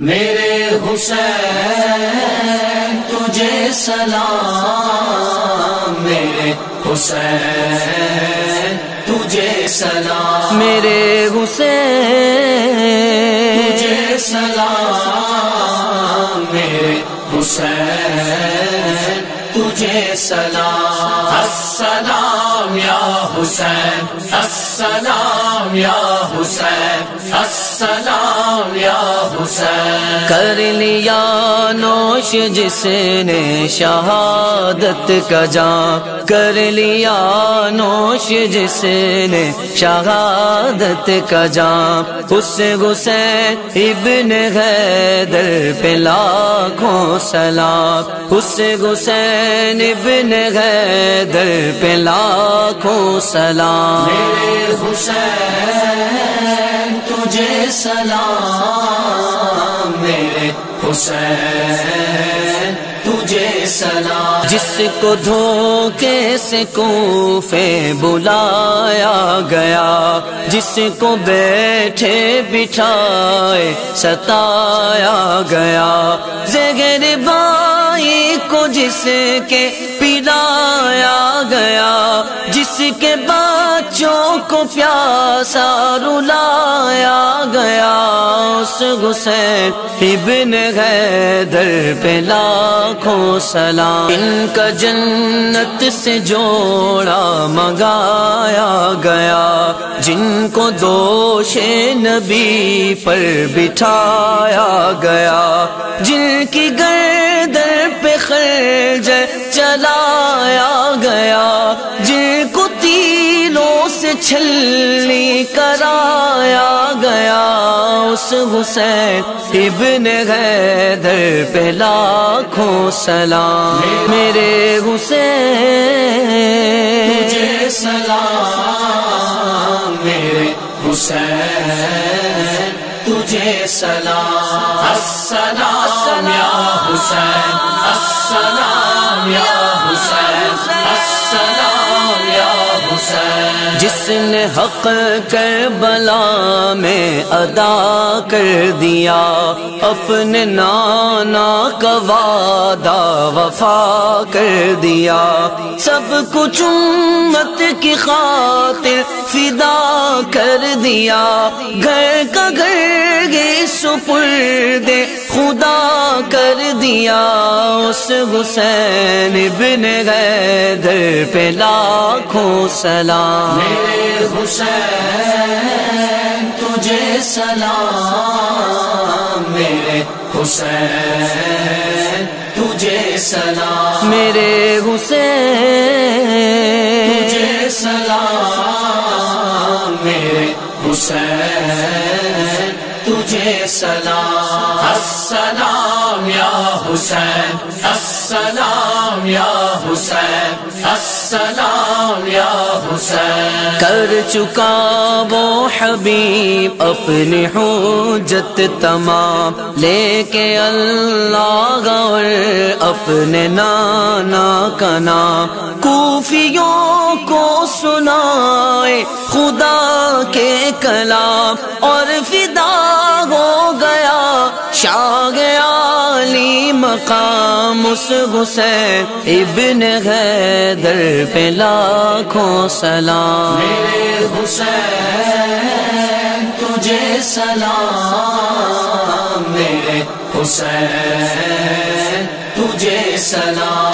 मेरे हुसैन तुझे सलाम। मेरे हुसैन तुझे सलाम। मेरे हुसैन तुझे सलाम। मेरे हुसैन। तुझे सलाम। अस्सलाम या हुसैन। अस्सलाम या हुसैन। अस्सलाम या हुसैन। कर लिया नोश जिसने शहादत का जाम। कर लिया नोश जिसने शहादत का जाम। उस हुसैन इब्न हैदर पे लाखों सलाम। उस हुसैन इब्न हैदर पे लाखों सलाम। मेरे हुसैन तुझे सलाम। मेरे हुसैन तुझे सलाम। जिसको धोखे से कूफे बुलाया गया जिसको बैठे बिठाए सताया गया। जगर बाई को जिसके पिलाया गया, जिसके बच्चों को प्यासा रुलाया गया, उस हुसैन इब्न हैदर पे लाखों सलाम इनका जन्नत से जोड़ा मंगाया गया, जिनको दोषे नबी पर बिठाया गया, जिनकी गर्दन खर्ज चलाया गया, जिनको तीलों से छलनी कराया गया, उस हुसैन इब्न हैदर पे लाखों सलाम। मेरे हुसैन सलाम, मेरे हुसैन। तुझे सलाम। अस्सलाम या हुसैन। अस्सलाम जिसने हक कर बला में अदा कर दिया, अपने नाना का वादा वफा कर दिया। सब कुछ उम्मत की खातिर फिदा कर दिया। घर का घर गे सुपुर्द खुदा कर दिया उस हुसैन इब्न हैदर पे लाखों सलाम। मेरे हुसैन तुझे सलाम। मेरे हुसैन तुझे सलाम। मेरे हुसैन। तुझे सलाम। मेरे हुसैन। तुझे सलाम। अस्सलाम या हुसैन। अस्सलाम या हुसैन। अस्सलाम या कर चुका वो हबीब अपनी हुज्जत तमाम। लेके अल्लाह और अपने नाना का नाम। कूफियों को सुनाए खुदा के कलाम। और फिदा उस हुसैन इब्न हैदर पे लाखों सलाम। मेरे हुसैन, तुझे सलाम। मेरे हुसैन, तुझे सलाम।